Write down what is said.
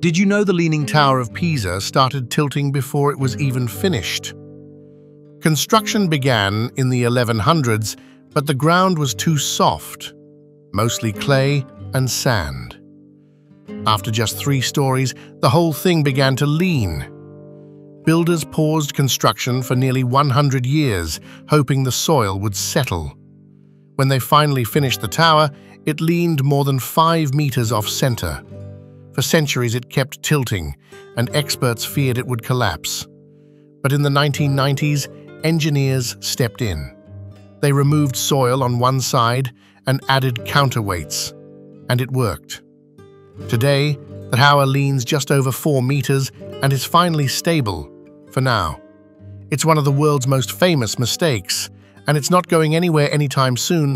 Did you know the Leaning Tower of Pisa started tilting before it was even finished? Construction began in the 1100s, but the ground was too soft, mostly clay and sand. After just three stories, the whole thing began to lean. Builders paused construction for nearly 100 years, hoping the soil would settle. When they finally finished the tower, it leaned more than five meters off center. For centuries it kept tilting, and experts feared it would collapse. But in the 1990s, engineers stepped in. They removed soil on one side and added counterweights, and it worked. Today, the tower leans just over 4 meters and is finally stable, for now. It's one of the world's most famous mistakes, and it's not going anywhere anytime soon